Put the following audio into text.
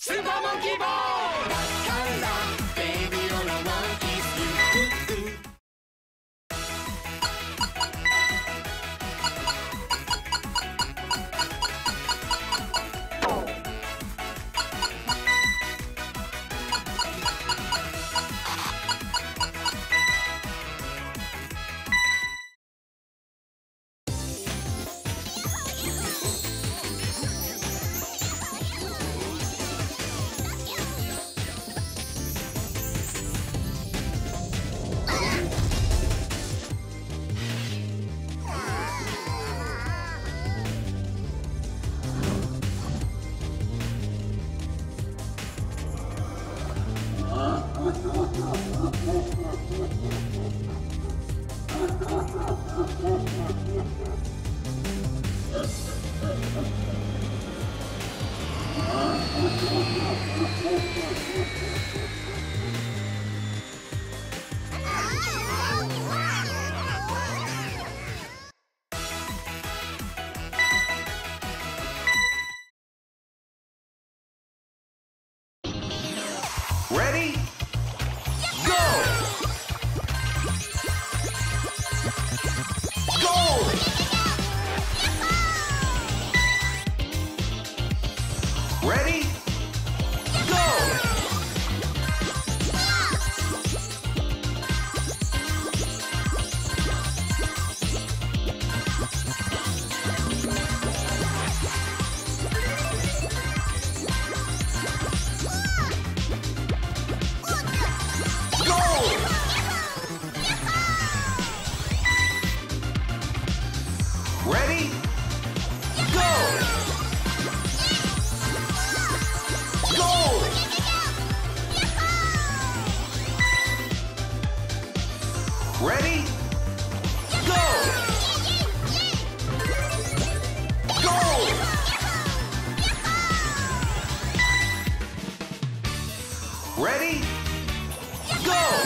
スーパーモンキーボール Ready? Go! Ready? Go! Go! Ready? Go! Go! Ready? Go!